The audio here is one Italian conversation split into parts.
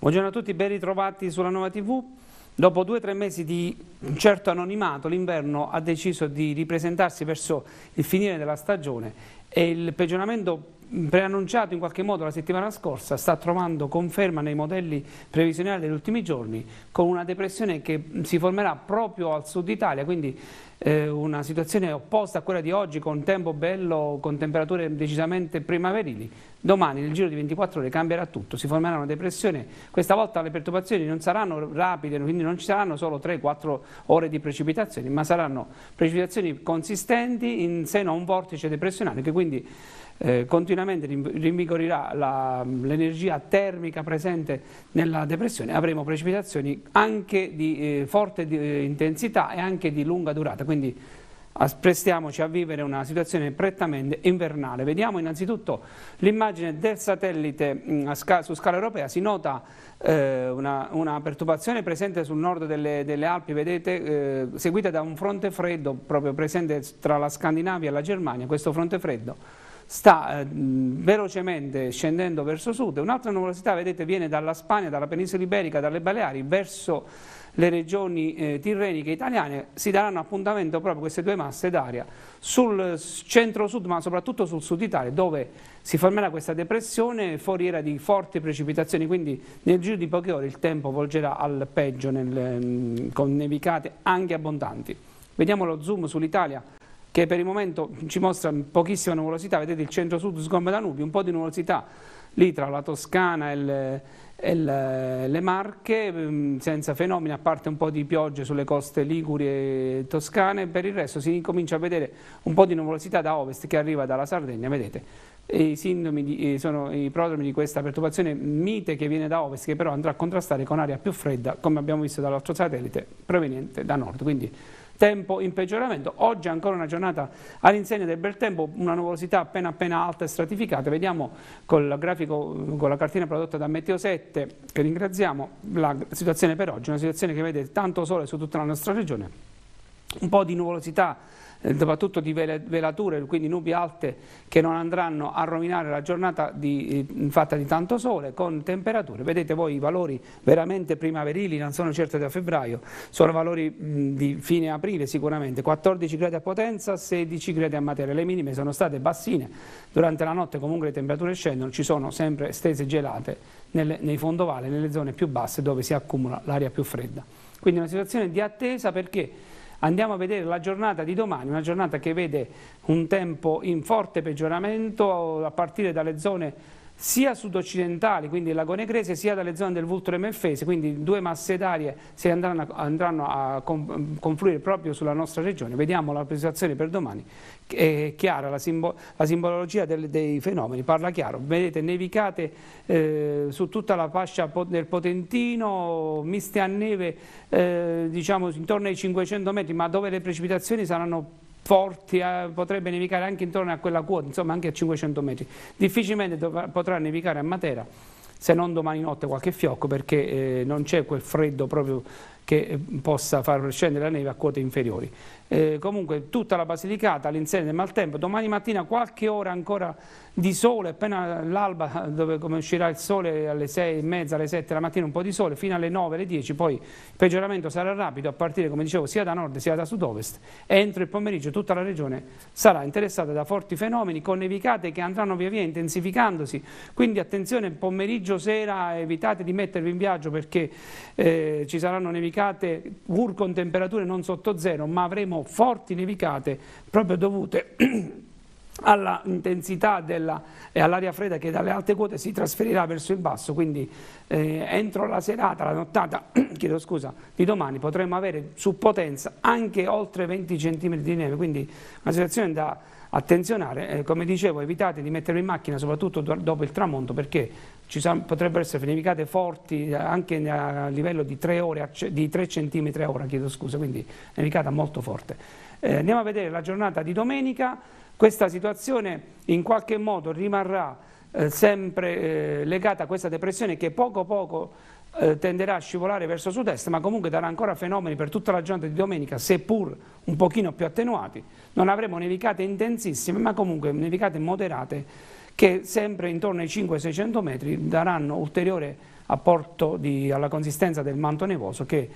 Buongiorno a tutti, ben ritrovati sulla nuova TV. Dopo due o tre mesi di certo anonimato, l'inverno ha deciso di ripresentarsi verso il finire della stagione e il peggioramento preannunciato in qualche modo la settimana scorsa sta trovando conferma nei modelli previsionali degli ultimi giorni con una depressione che si formerà proprio al sud Italia, quindi eh, una situazione opposta a quella di oggi con tempo bello, con temperature decisamente primaverili. Domani nel giro di 24 ore cambierà tutto, si formerà una depressione, questa volta le perturbazioni non saranno rapide, quindi non ci saranno solo 3-4 ore di precipitazioni, ma saranno precipitazioni consistenti in seno a un vortice depressionale che quindi eh, continuamente rinvigorirà l'energia termica presente nella depressione, avremo precipitazioni anche di eh, forte di, eh, intensità e anche di lunga durata, quindi prestiamoci a vivere una situazione prettamente invernale. Vediamo innanzitutto l'immagine del satellite sca su scala europea, si nota eh, una, una, perturbazione presente sul nord delle, delle Alpi, vedete, eh, seguita da un fronte freddo proprio presente tra la Scandinavia e la Germania, questo fronte freddo sta eh, velocemente scendendo verso sud. Un'altra nuvolosità, vedete, viene dalla Spagna, dalla penisola iberica, dalle Baleari, verso le regioni eh, tirreniche italiane. Si daranno appuntamento proprio queste due masse d'aria sul centro-sud, ma soprattutto sul sud Italia, dove si formerà questa depressione foriera di forti precipitazioni, quindi nel giro di poche ore il tempo volgerà al peggio nel, mm, con nevicate anche abbondanti. Vediamo lo zoom sull'Italia che per il momento ci mostra pochissima nuvolosità, vedete il centro-sud sgombe da nubi, un po' di nuvolosità lì tra la Toscana e, le, e le, Marche, mm, senza fenomeni, a parte un po' di piogge sulle coste liguri e toscane, per il resto si comincia a vedere un po' di nuvolosità da ovest che arriva dalla Sardegna, vedete, i sintomi di, sono i prodromi di questa perturbazione mite che viene da ovest, che però andrà a contrastare con aria più fredda, come abbiamo visto dall'altro satellite, proveniente da nord. Quindi tempo in peggioramento. Oggi ancora una giornata all'insegna del bel tempo, una nuvolosità appena appena alta e stratificata. Vediamo col grafico, con la cartina prodotta da Meteo 7, che ringraziamo, la situazione per oggi, una situazione che vede tanto sole su tutta la nostra regione, un po' di nuvolosità eh, soprattutto di velature, quindi nubi alte che non andranno a rovinare la giornata di, eh, fatta di tanto sole, con temperature, vedete voi i valori veramente primaverili, non sono certo da febbraio, sono valori di fine aprile sicuramente, 14 gradi a Potenza, 16 gradi a Matera, le minime sono state bassine, durante la notte comunque le temperature scendono, ci sono sempre stese gelate nelle, nei fondovali, nelle zone più basse dove si accumula l'aria più fredda. Quindi una situazione di attesa perché Andiamo a vedere la giornata di domani, una giornata che vede un tempo in forte peggioramento a partire dalle zone sia sud-occidentali, quindi il lago Negrese, sia dalle zone del Vulture Melfese, quindi due masse d'aria si andranno a, andranno a confluire proprio sulla nostra regione. Vediamo la precisazione per domani, è chiara la, simbolo, la simbologia del, dei fenomeni, parla chiaro, vedete nevicate eh, su tutta la fascia del Potentino, miste a neve eh, diciamo intorno ai 500 metri, ma dove le precipitazioni saranno forti, eh, potrebbe nevicare anche intorno a quella quota, insomma anche a 500 metri. Difficilmente potrà nevicare a Matera, se non domani notte qualche fiocco, perché eh, non c'è quel freddo proprio che eh, possa far scendere la neve a quote inferiori. Eh, comunque tutta la Basilicata all'insegna del maltempo, domani mattina qualche ora ancora di sole, appena l'alba dove come uscirà il sole alle 6 e mezza, alle 7 la mattina un po' di sole, fino alle 9, alle 10, poi il peggioramento sarà rapido a partire come dicevo sia da nord sia da sud-ovest entro il pomeriggio tutta la regione sarà interessata da forti fenomeni con nevicate che andranno via via intensificandosi, quindi attenzione pomeriggio, sera evitate di mettervi in viaggio perché eh, ci saranno nevicate pur con temperature non sotto zero ma avremo forti nevicate proprio dovute alla intensità della, e all'aria fredda che dalle alte quote si trasferirà verso il basso, quindi eh, entro la serata, la nottata scusa, di domani potremo avere su Potenza anche oltre 20 cm di neve, quindi una situazione da attenzionare, eh, come dicevo evitate di metterlo in macchina soprattutto dopo il tramonto perché ci potrebbero essere nevicate forti anche a livello di 3, ore, di 3 cm a ora, chiedo scusa, quindi nevicata molto forte. Eh, andiamo a vedere la giornata di domenica, questa situazione in qualche modo rimarrà eh, sempre eh, legata a questa depressione che poco poco eh, tenderà a scivolare verso sud-est, ma comunque darà ancora fenomeni per tutta la giornata di domenica, seppur un pochino più attenuati. Non avremo nevicate intensissime, ma comunque nevicate moderate che sempre intorno ai 500-600 metri daranno ulteriore apporto di, alla consistenza del manto nevoso che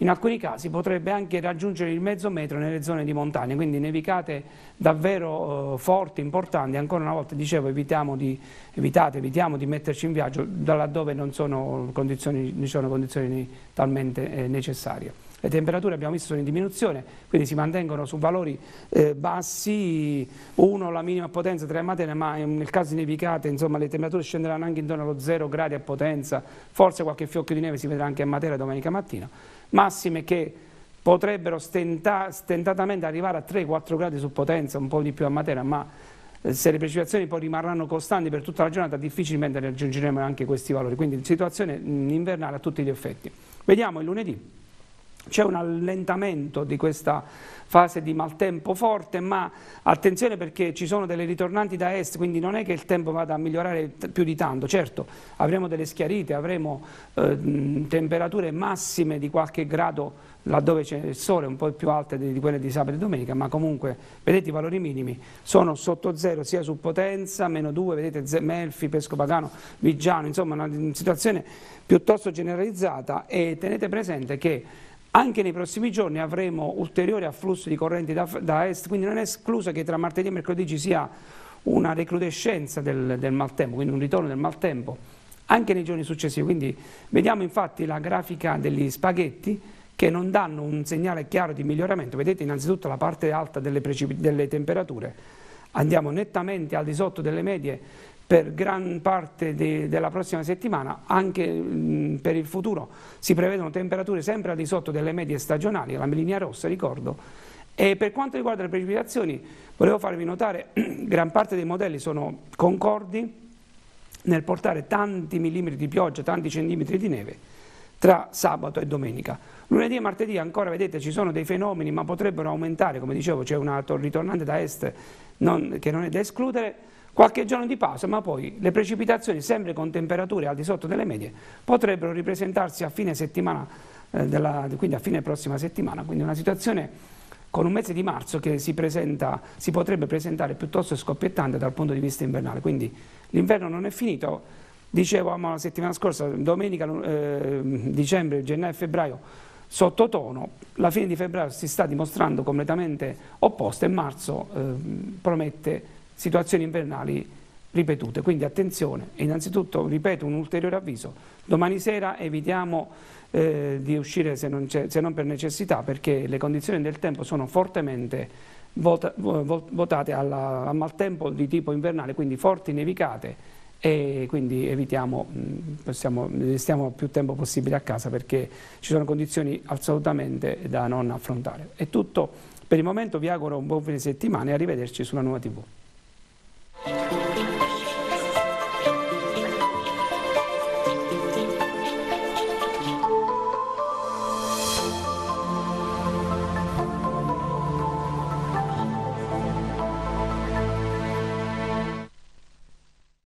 in alcuni casi potrebbe anche raggiungere il mezzo metro nelle zone di montagna, quindi nevicate davvero eh, forti, importanti. Ancora una volta dicevo, evitiamo di, evitate, evitiamo di metterci in viaggio da laddove non sono condizioni, non sono condizioni talmente eh, necessarie. Le temperature abbiamo visto sono in diminuzione, quindi si mantengono su valori eh, bassi, 1 la minima potenza 3 a Matera, ma nel caso di nevicate insomma, le temperature scenderanno anche intorno allo 0 gradi a potenza, forse qualche fiocchio di neve si vedrà anche a Matera domenica mattina, massime che potrebbero stenta, stentatamente arrivare a 3-4 gradi su potenza, un po' di più a Matera, ma eh, se le precipitazioni poi rimarranno costanti per tutta la giornata difficilmente raggiungeremo anche questi valori, quindi situazione invernale a tutti gli effetti. Vediamo il lunedì c'è un allentamento di questa fase di maltempo forte, ma attenzione perché ci sono delle ritornanti da est, quindi non è che il tempo vada a migliorare più di tanto. Certo, avremo delle schiarite, avremo eh, temperature massime di qualche grado laddove c'è il sole, un po' più alte di, quelle di sabato e domenica, ma comunque, vedete i valori minimi, sono sotto zero sia su Potenza, meno 2, vedete Melfi, Pesco Pagano, Vigiano, insomma una situazione piuttosto generalizzata e tenete presente che anche nei prossimi giorni avremo ulteriori afflussi di correnti da, da est, quindi non è escluso che tra martedì e mercoledì ci sia una recrudescenza del, del maltempo, quindi un ritorno del maltempo anche nei giorni successivi. Quindi vediamo infatti la grafica degli spaghetti che non danno un segnale chiaro di miglioramento. Vedete innanzitutto la parte alta delle, delle temperature, andiamo nettamente al di sotto delle medie per gran parte de, della prossima settimana, anche mh, per il futuro si prevedono temperature sempre al di sotto delle medie stagionali, la linea rossa ricordo, e per quanto riguarda le precipitazioni volevo farvi notare che gran parte dei modelli sono concordi nel portare tanti millimetri di pioggia, tanti centimetri di neve tra sabato e domenica. Lunedì e martedì ancora vedete ci sono dei fenomeni ma potrebbero aumentare, come dicevo c'è una ritornante da est non, che non è da escludere, Qualche giorno di pausa, ma poi le precipitazioni, sempre con temperature al di sotto delle medie, potrebbero ripresentarsi a fine settimana, eh, della, quindi a fine prossima settimana. Quindi una situazione con un mese di marzo che si, presenta, si potrebbe presentare piuttosto scoppiettante dal punto di vista invernale. Quindi l'inverno non è finito. Dicevo la settimana scorsa, domenica, eh, dicembre, gennaio e febbraio, sottotono, la fine di febbraio si sta dimostrando completamente opposta e marzo eh, promette situazioni invernali ripetute. Quindi attenzione, innanzitutto ripeto un ulteriore avviso, domani sera evitiamo eh, di uscire se non, se non, per necessità perché le condizioni del tempo sono fortemente vota, votate alla, a maltempo di tipo invernale, quindi forti nevicate e quindi evitiamo, possiamo, stiamo più tempo possibile a casa perché ci sono condizioni assolutamente da non affrontare. È tutto per il momento, vi auguro un buon fine settimana e arrivederci sulla nuova TV. Thank you.